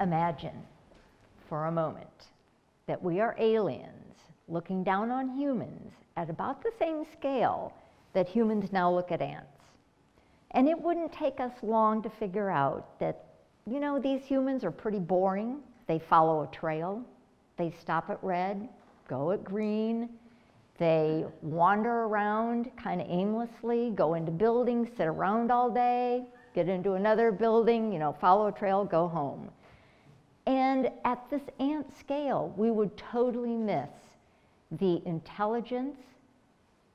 imagine for a moment that we are aliens looking down on humans at about the same scale that humans now look at ants. And it wouldn't take us long to figure out that, you know, these humans are pretty boring. They follow a trail, they stop at red, go at green, they wander around kind of aimlessly, go into buildings, sit around all day, get into another building, you know, follow a trail, go home. And at this ant scale, we would totally miss the intelligence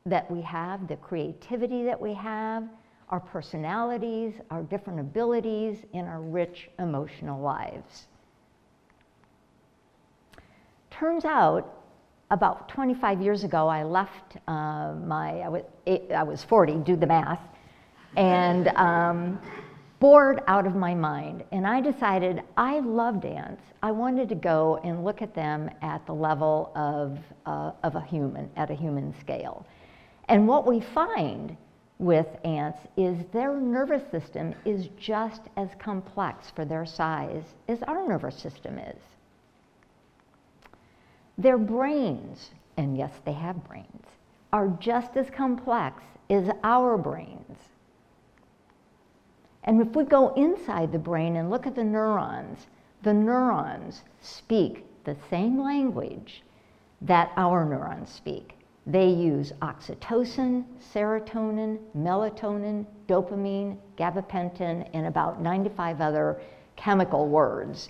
that we have, the creativity that we have, our personalities, our different abilities and our rich emotional lives. Turns out, about 25 years ago, I left uh, my, I was, I was 40, do the math, and um, bored out of my mind. And I decided I loved ants. I wanted to go and look at them at the level of, uh, of a human, at a human scale. And what we find with ants is their nervous system is just as complex for their size as our nervous system is. Their brains, and yes, they have brains, are just as complex as our brains. And if we go inside the brain and look at the neurons, the neurons speak the same language that our neurons speak. They use oxytocin, serotonin, melatonin, dopamine, gabapentin, and about 95 other chemical words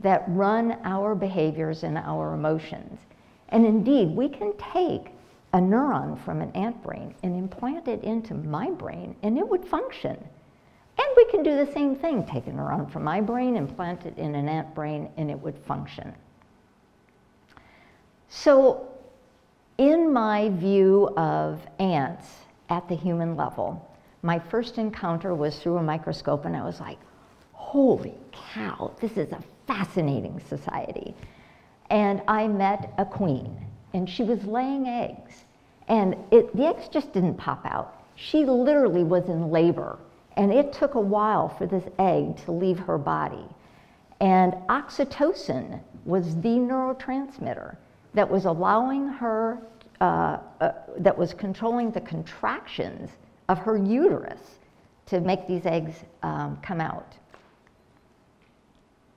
that run our behaviors and our emotions. And indeed, we can take a neuron from an ant brain and implant it into my brain, and it would function. And can do the same thing, take a neuron from my brain, implant it in an ant brain, and it would function. So in my view of ants at the human level, my first encounter was through a microscope, and I was like, holy cow, this is a fascinating society. And I met a queen, and she was laying eggs. And it, the eggs just didn't pop out. She literally was in labor, and it took a while for this egg to leave her body. And oxytocin was the neurotransmitter that was allowing her, uh, uh, that was controlling the contractions of her uterus to make these eggs um, come out.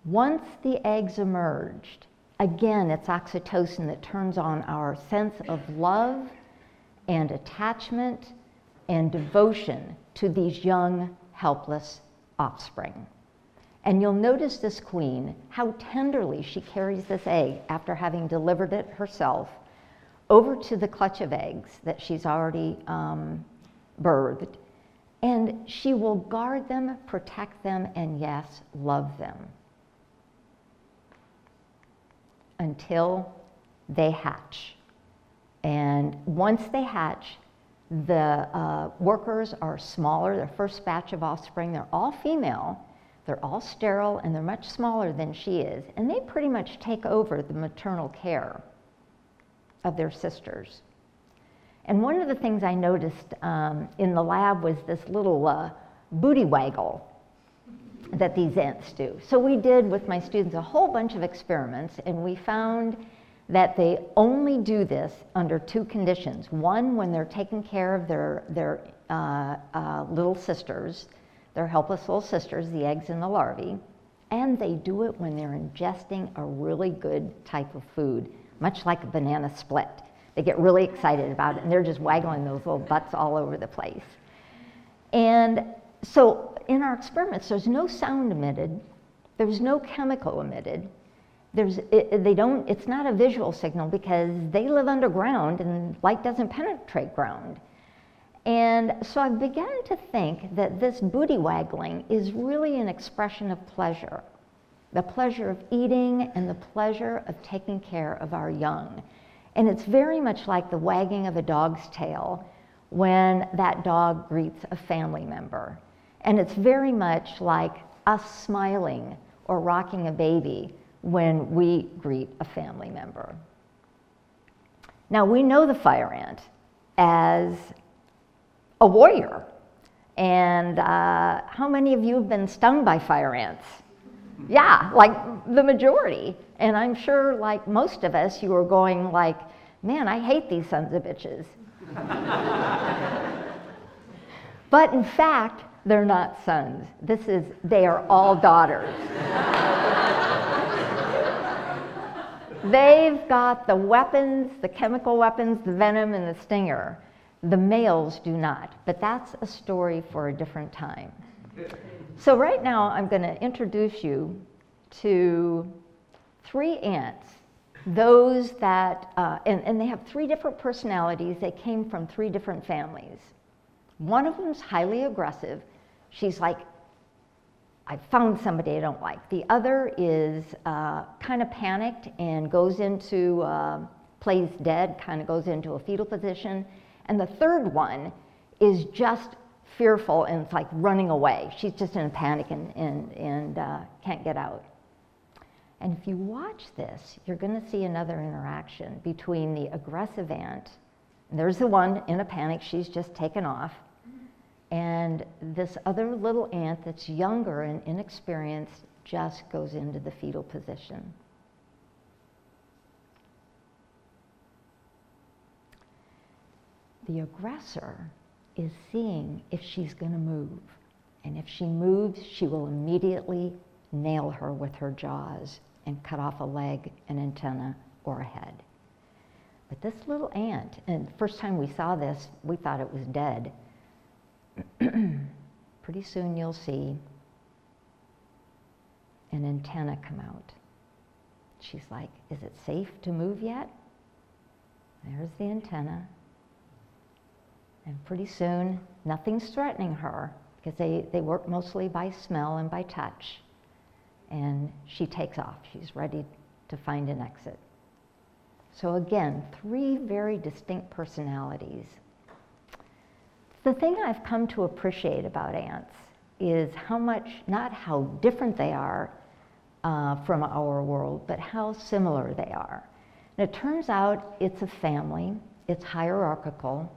Once the eggs emerged, again, it's oxytocin that turns on our sense of love and attachment and devotion to these young, helpless offspring. And you'll notice this queen, how tenderly she carries this egg after having delivered it herself over to the clutch of eggs that she's already um, birthed. And she will guard them, protect them, and yes, love them until they hatch. And once they hatch, the uh, workers are smaller, their first batch of offspring, they're all female, they're all sterile and they're much smaller than she is, and they pretty much take over the maternal care of their sisters. And one of the things I noticed um, in the lab was this little uh, booty waggle that these ants do. So we did with my students a whole bunch of experiments, and we found that they only do this under two conditions. One, when they're taking care of their, their uh, uh, little sisters, they're helpless little sisters, the eggs and the larvae, and they do it when they're ingesting a really good type of food, much like a banana split. They get really excited about it and they're just waggling those little butts all over the place. And so in our experiments, there's no sound emitted, there's no chemical emitted, there's, it, they don't, it's not a visual signal because they live underground and light doesn't penetrate ground. And so I began to think that this booty waggling is really an expression of pleasure the pleasure of eating and the pleasure of taking care of our young. And it's very much like the wagging of a dog's tail when that dog greets a family member. And it's very much like us smiling or rocking a baby when we greet a family member. Now, we know the fire ant as a warrior. And uh, how many of you have been stung by fire ants? Yeah, like the majority. And I'm sure, like most of us, you were going like, man, I hate these sons of bitches. but in fact, they're not sons. This is, they are all daughters. They've got the weapons, the chemical weapons, the venom, and the stinger. The males do not, but that's a story for a different time. So, right now, I'm going to introduce you to three ants. Those that, uh, and, and they have three different personalities. They came from three different families. One of them's highly aggressive. She's like, I found somebody I don't like. The other is uh, kind of panicked and goes into, uh, plays dead, kind of goes into a fetal position. And the third one is just fearful and it's like running away. She's just in a panic and, and, and uh, can't get out. And if you watch this, you're going to see another interaction between the aggressive ant, there's the one in a panic, she's just taken off, and this other little ant that's younger and inexperienced just goes into the fetal position. The aggressor is seeing if she's going to move. And if she moves, she will immediately nail her with her jaws and cut off a leg, an antenna, or a head. But this little ant, and the first time we saw this, we thought it was dead. Pretty soon you'll see an antenna come out. She's like, Is it safe to move yet? There's the antenna. And pretty soon, nothing's threatening her because they, they work mostly by smell and by touch. And she takes off. She's ready to find an exit. So, again, three very distinct personalities. The thing I've come to appreciate about ants is how much, not how different they are uh, from our world, but how similar they are. And it turns out it's a family, it's hierarchical,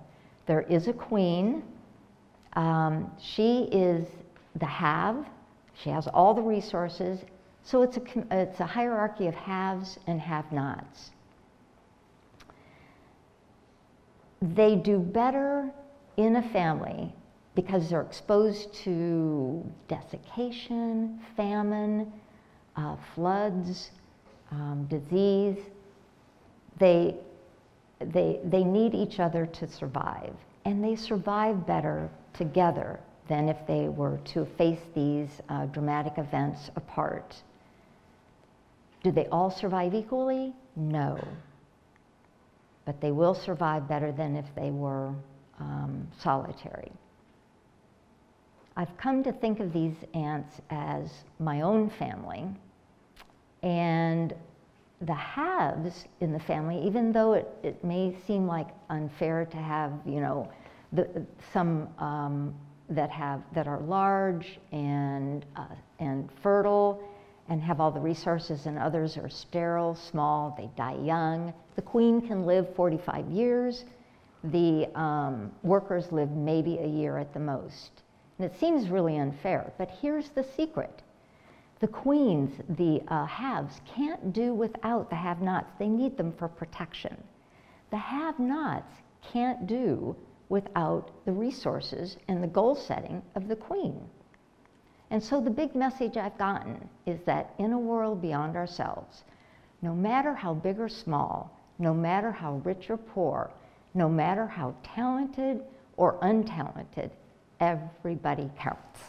there is a queen. Um, she is the have. She has all the resources. So it's a, it's a hierarchy of haves and have nots. They do better in a family because they're exposed to desiccation, famine, uh, floods, um, disease. They they, they need each other to survive. And they survive better together than if they were to face these uh, dramatic events apart. Do they all survive equally? No. But they will survive better than if they were um, solitary. I've come to think of these ants as my own family, and the haves in the family, even though it, it may seem like unfair to have, you know, the, some um, that have that are large and uh, and fertile and have all the resources, and others are sterile, small, they die young. The queen can live 45 years. The um, workers live maybe a year at the most. And it seems really unfair, but here's the secret the queens, the uh, haves, can't do without the have nots. They need them for protection. The have nots can't do without the resources and the goal setting of the queen. And so the big message I've gotten is that in a world beyond ourselves, no matter how big or small, no matter how rich or poor, no matter how talented or untalented, everybody counts.